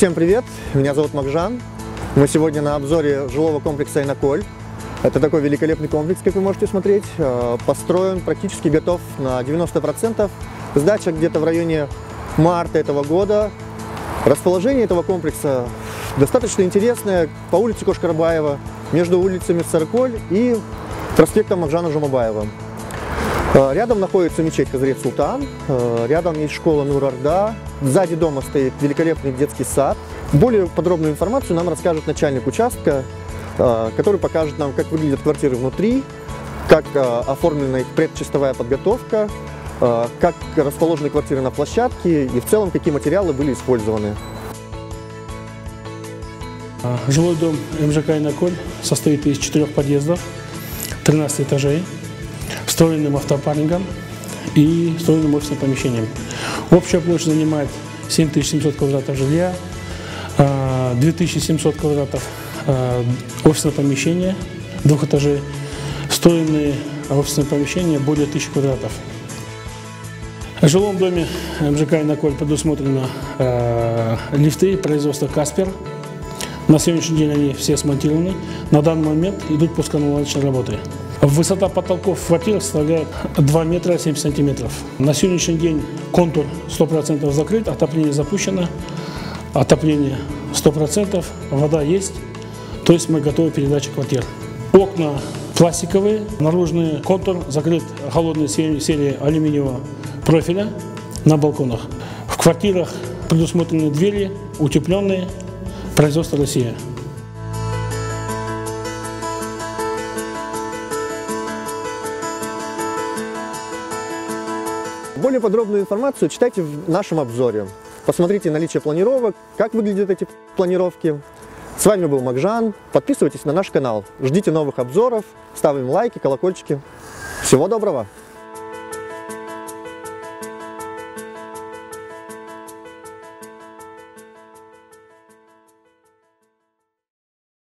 Всем привет, меня зовут Макжан. Мы сегодня на обзоре жилого комплекса «Иноколь». Это такой великолепный комплекс, как вы можете смотреть. Э, Построен, практически готов на 90%. Сдача где-то в районе марта этого года. Расположение этого комплекса достаточно интересное. По улице Кошкарбаева, между улицами Сарколь и проспектом Макжана Жумабаева. Э, Рядом находится мечеть Казрет Султан, э, рядом есть школа Нур-Орда, сзади дома стоит великолепный детский сад. Более подробную информацию нам расскажет начальник участка, э, который покажет нам, как выглядят квартиры внутри, как оформлена их предчистовая подготовка, как расположены квартиры на площадке и в целом какие материалы были использованы. Жилой дом МЖК «Иноколь» состоит из четырех подъездов, 13 этажей, встроенным автопаркингом и встроенным офисным помещением. Общая площадь занимает 7700 квадратов жилья, 2700 квадратов офисного помещения двух этажей, встроенные офисные помещения более 1000 квадратов. В жилом доме МЖК «Иноколь» предусмотрено э, лифты производства «Каспер». На сегодняшний день они все смонтированы. На данный момент идут пусконаладочные работы. Высота потолков в квартирах составляет 2 метра 7 сантиметров. На сегодняшний день контур 100% закрыт, отопление запущено, отопление 100%, вода есть, то есть мы готовы к передаче квартир. Окна пластиковые, наружный контур закрыт холодной серией алюминиевого профиля на балконах. В квартирах предусмотрены двери, утепленные, производство Россия. Более подробную информацию читайте в нашем обзоре. Посмотрите наличие планировок, как выглядят эти планировки. С вами был Макжан. Подписывайтесь на наш канал. Ждите новых обзоров, ставим лайки, колокольчики. Всего доброго!